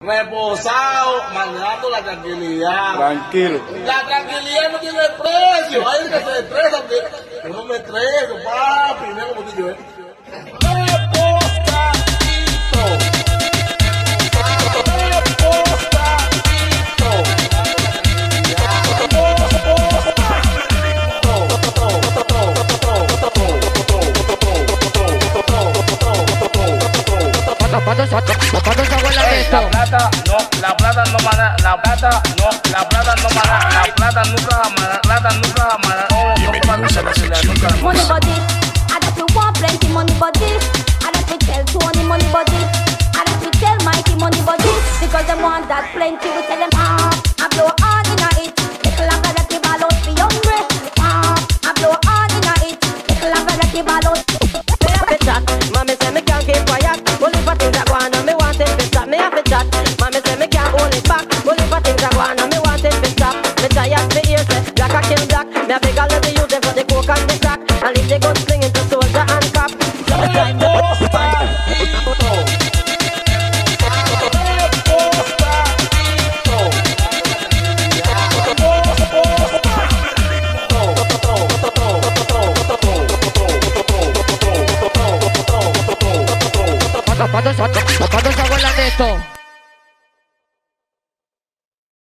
Reposado, mandando la tranquilidad. Tranquilo. La tranquilidad no tiene precio. Hay que se estresa. Que no me estreso, papi. Mira como estoy yo, ¿eh? ¿Cuándo se abuela de esto? La plata no, la plata no mala, la plata no, la plata no mala, la plata nunca mala, la plata nunca mala. Bienvenidos a la sección de Money body, I got to want plenty money body. I got to tell Tony money body. I got to tell Mikey money body. Because them want that plenty, we tell them ah, ¿Cuándo se abuela de esto?